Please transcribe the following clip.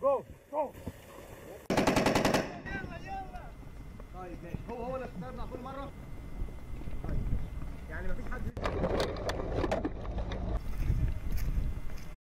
Go, go. طيب ماشي هو هو اللي اخترنا كل مره